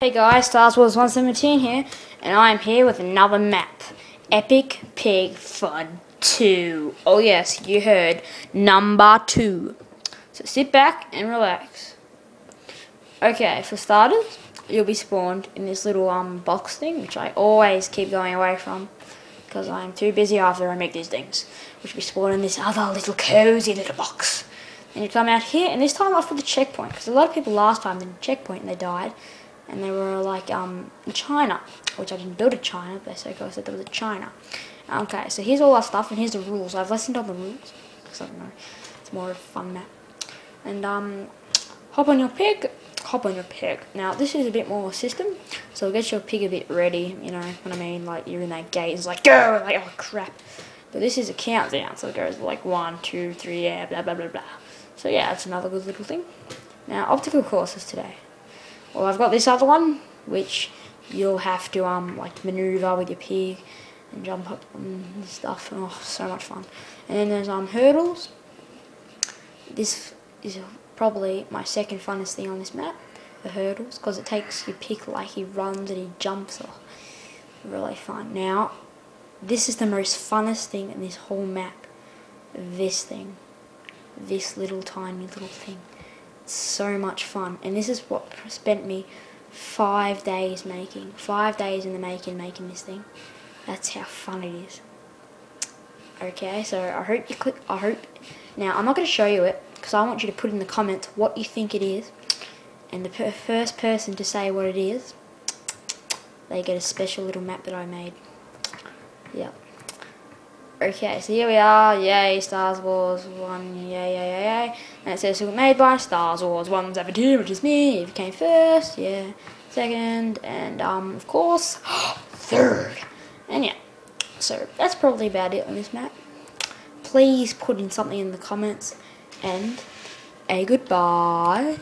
Hey guys, Star Wars 117 here, and I'm here with another map. Epic Pig Fun 2. Oh yes, you heard. Number 2. So sit back and relax. Okay, for starters, you'll be spawned in this little um box thing, which I always keep going away from. Because I'm too busy after I make these things. Which will be spawned in this other little cozy little box. And you come out here, and this time I for the checkpoint. Because a lot of people last time did the checkpoint and they died and they were like um, in China, which I didn't build in China, but so I said there was a China. Okay, so here's all our stuff, and here's the rules. I've listened to all the rules, because I don't know, it's more of a fun map. And um, hop on your pig, hop on your pig. Now, this is a bit more system, so get your pig a bit ready, you know what I mean? Like, you're in that gate, it's like, go, like, oh crap. But this is a countdown, so it goes like one, two, three, yeah, blah, blah, blah, blah. So yeah, that's another good little thing. Now, optical courses today. Well, I've got this other one, which you'll have to um like maneuver with your pig and jump up and stuff. Oh, so much fun. And then there's um hurdles. This is probably my second funnest thing on this map, the hurdles, because it takes your pig like he runs and he jumps. Oh, really fun. Now, this is the most funnest thing in this whole map. This thing. This little tiny little thing so much fun. And this is what spent me five days making. Five days in the making, making this thing. That's how fun it is. Okay, so I hope you click, I hope, now I'm not going to show you it, because I want you to put in the comments what you think it is. And the per first person to say what it is, they get a special little map that I made. Yep. Okay, so here we are, yay, Star Wars 1, yay, yay, yay, yay. And it says made by Star Wars 117, which is me, if you came first, yeah, second, and, um, of course, third. And yeah, so that's probably about it on this map. Please put in something in the comments, and a goodbye.